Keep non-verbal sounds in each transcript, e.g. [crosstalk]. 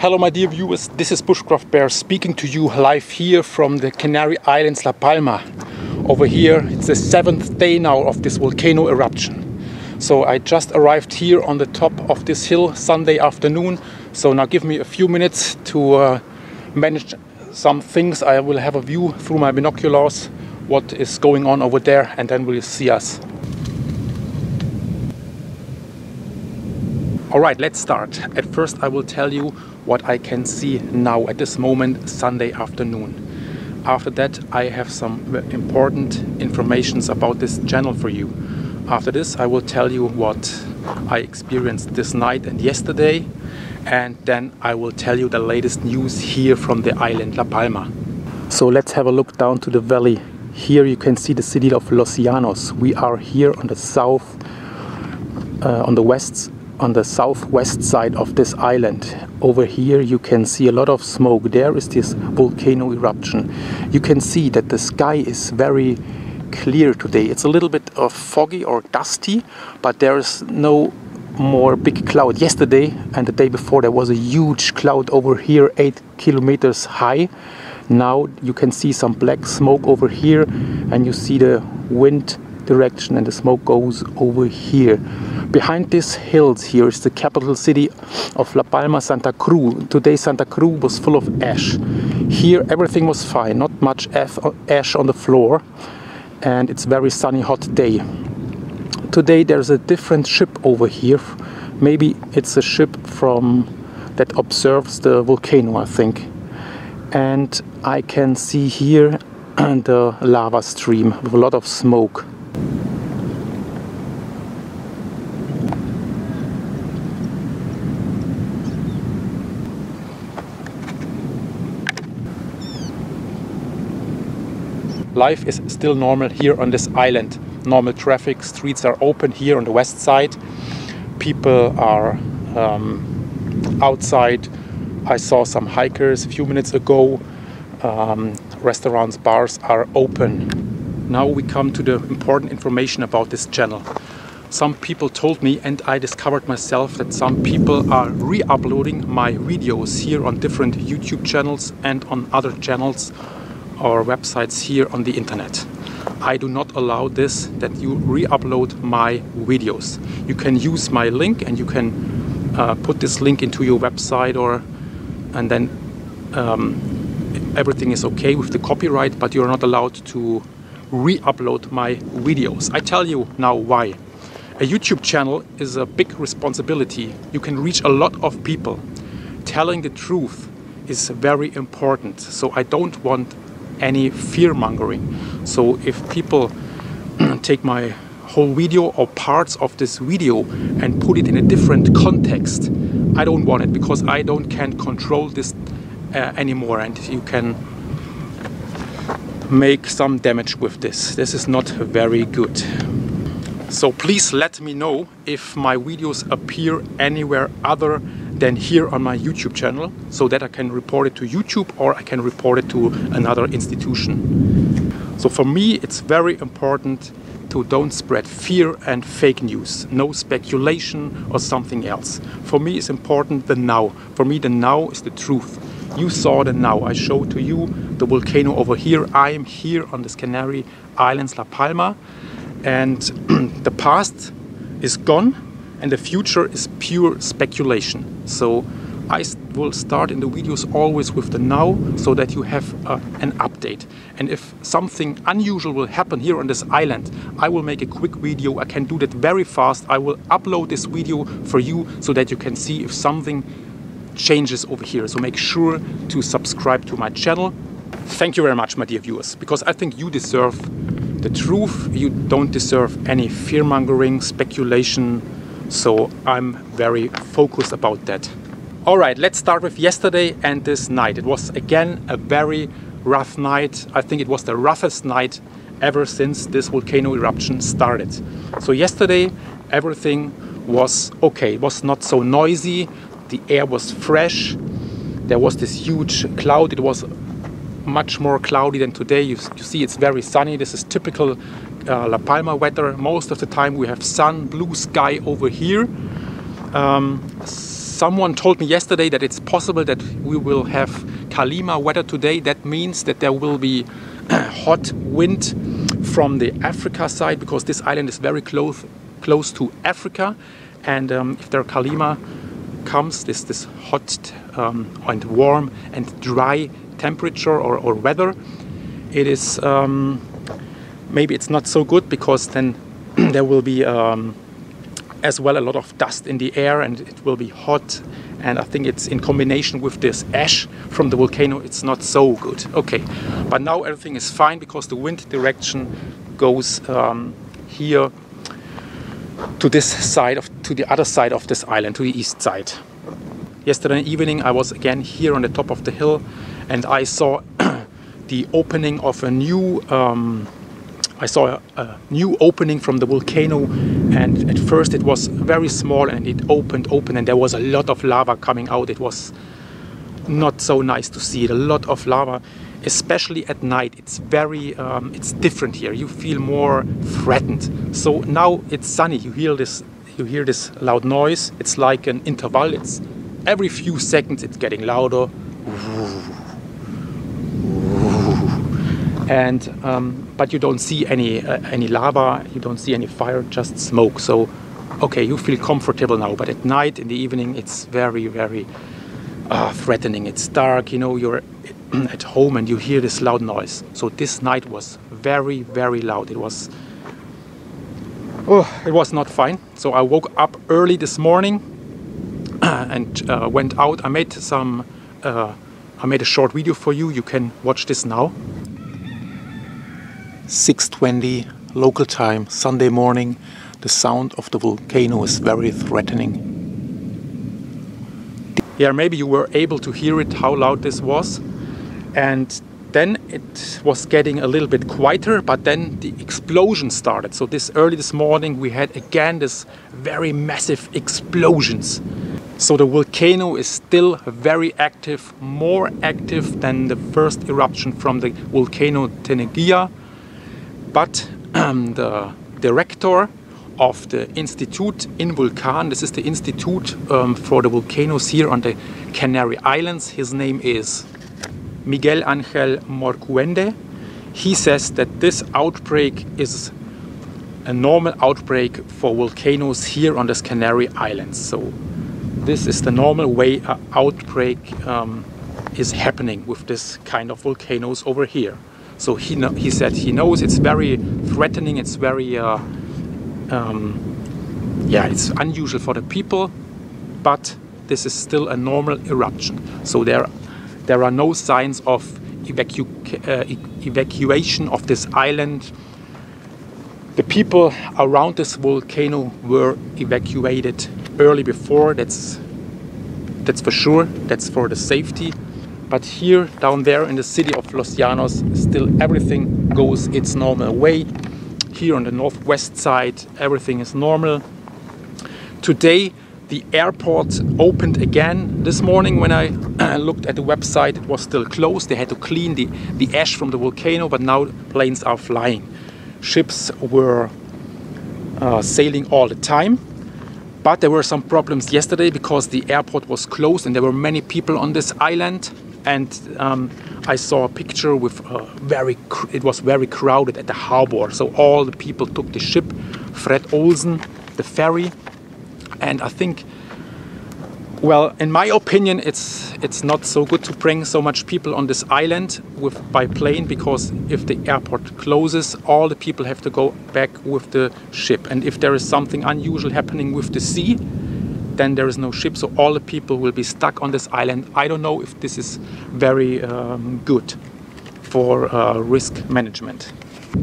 Hello, my dear viewers. This is Bushcraft Bear speaking to you live here from the Canary Islands, La Palma. Over here, it's the seventh day now of this volcano eruption. So I just arrived here on the top of this hill Sunday afternoon. So now give me a few minutes to uh, manage some things. I will have a view through my binoculars what is going on over there and then we'll see us. All right, let's start. At first, I will tell you what I can see now at this moment, Sunday afternoon. After that, I have some important informations about this channel for you. After this, I will tell you what I experienced this night and yesterday, and then I will tell you the latest news here from the island La Palma. So let's have a look down to the valley. Here you can see the city of Los Llanos. We are here on the south, uh, on the west on the southwest side of this island. Over here you can see a lot of smoke. There is this volcano eruption. You can see that the sky is very clear today. It's a little bit of foggy or dusty, but there is no more big cloud. Yesterday and the day before there was a huge cloud over here, 8 kilometers high. Now you can see some black smoke over here and you see the wind direction and the smoke goes over here. Behind these hills here is the capital city of La Palma, Santa Cruz. Today Santa Cruz was full of ash. Here everything was fine, not much ash on the floor and it's very sunny hot day. Today there's a different ship over here. Maybe it's a ship from that observes the volcano, I think. And I can see here [clears throat] the lava stream with a lot of smoke. Life is still normal here on this island. Normal traffic, streets are open here on the west side. People are um, outside. I saw some hikers a few minutes ago. Um, restaurants, bars are open. Now we come to the important information about this channel. Some people told me and I discovered myself that some people are re-uploading my videos here on different YouTube channels and on other channels our websites here on the internet. I do not allow this that you re-upload my videos. You can use my link and you can uh, put this link into your website or and then um, everything is okay with the copyright but you're not allowed to re-upload my videos. I tell you now why. A YouTube channel is a big responsibility. You can reach a lot of people. Telling the truth is very important. So I don't want any fear mongering. So if people [clears throat] take my whole video or parts of this video and put it in a different context, I don't want it because I don't can control this uh, anymore and you can make some damage with this. This is not very good. So please let me know if my videos appear anywhere other than here on my YouTube channel so that I can report it to YouTube or I can report it to another institution. So for me it's very important to don't spread fear and fake news, no speculation or something else. For me it's important the now. For me the now is the truth. You saw the now. I showed to you the volcano over here. I am here on the Canary Islands La Palma and [clears throat] the past is gone and the future is pure speculation. So I will start in the videos always with the now so that you have uh, an update. And if something unusual will happen here on this island, I will make a quick video. I can do that very fast. I will upload this video for you so that you can see if something changes over here. So make sure to subscribe to my channel. Thank you very much, my dear viewers, because I think you deserve the truth. You don't deserve any fear mongering, speculation, so I'm very focused about that. All right, let's start with yesterday and this night. It was again a very rough night. I think it was the roughest night ever since this volcano eruption started. So yesterday everything was okay. It was not so noisy. The air was fresh. There was this huge cloud. It was much more cloudy than today. You, you see it's very sunny. This is typical uh, La Palma weather. Most of the time we have sun, blue sky over here. Um, someone told me yesterday that it's possible that we will have calima weather today. That means that there will be [clears throat] hot wind from the Africa side because this island is very close close to Africa, and um, if there calima comes, this this hot um, and warm and dry temperature or, or weather, it is um, maybe it's not so good because then [clears throat] there will be um, as well a lot of dust in the air and it will be hot. And I think it's in combination with this ash from the volcano it's not so good. Okay. But now everything is fine because the wind direction goes um, here to this side of to the other side of this island to the east side. Yesterday evening I was again here on the top of the hill and I saw [clears throat] the opening of a new um, I saw a, a, new opening from the volcano. And at first it was very small and it opened open and there was a lot of lava coming out. It was not so nice to see it. A lot of lava especially at night. It's very um, it's different here. You feel more threatened. So now it's sunny. You hear this you hear this loud noise. It's like an interval. It's every few seconds it's getting louder and um, but you don't see any uh, any lava, you don't see any fire, just smoke. So, okay, you feel comfortable now. But at night, in the evening, it's very very uh, threatening. It's dark. You know, you're [clears throat] at home and you hear this loud noise. So this night was very very loud. It was. Oh, it was not fine. So I woke up early this morning [clears throat] and uh, went out. I made some. Uh, I made a short video for you. You can watch this now. 6.20 local time, Sunday morning. The sound of the volcano is very threatening. Yeah, maybe you were able to hear it, how loud this was. And then it was getting a little bit quieter, but then the explosion started. So this early this morning we had again this very massive explosions. So the volcano is still very active, more active than the first eruption from the volcano Teneguía but um, the director of the Institute Involcan, this is the Institute um, for the volcanoes here on the Canary Islands. His name is Miguel Angel Morcuende. He says that this outbreak is a normal outbreak for volcanoes here on the Canary Islands. So this is the normal way an outbreak um, is happening with this kind of volcanoes over here. So he, he said he knows it's very threatening, it's very, uh, um, yeah, it's unusual for the people, but this is still a normal eruption. So there, there are no signs of evacu uh, evacuation of this island. The people around this volcano were evacuated early before, that's, that's for sure, that's for the safety but here, down there in the city of Los Llanos, still everything goes its normal way. Here on the northwest side, everything is normal. Today, the airport opened again. This morning, when I [clears throat] looked at the website, it was still closed. They had to clean the, the ash from the volcano, but now planes are flying. Ships were uh, sailing all the time. But there were some problems yesterday because the airport was closed and there were many people on this island and um, I saw a picture with uh, very it was very crowded at the harbor. So all the people took the ship Fred Olsen the ferry. And I think well in my opinion it's it's not so good to bring so much people on this island with by plane because if the airport closes all the people have to go back with the ship. And if there is something unusual happening with the sea then there is no ship, so all the people will be stuck on this island. I don't know if this is very um, good for uh, risk management.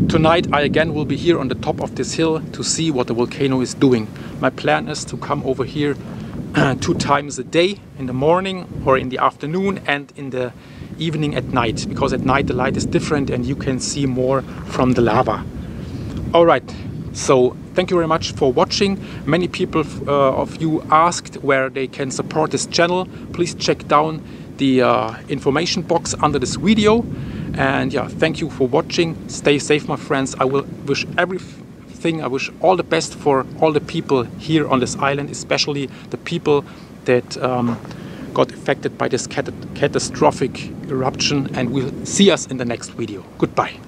Tonight I again will be here on the top of this hill to see what the volcano is doing. My plan is to come over here [clears throat] two times a day, in the morning or in the afternoon and in the evening at night, because at night the light is different and you can see more from the lava. Alright, so thank you very much for watching. Many people uh, of you asked where they can support this channel. Please check down the uh, information box under this video. And yeah, thank you for watching. Stay safe, my friends. I will wish everything. I wish all the best for all the people here on this island, especially the people that um, got affected by this cat catastrophic eruption and we'll see us in the next video. Goodbye.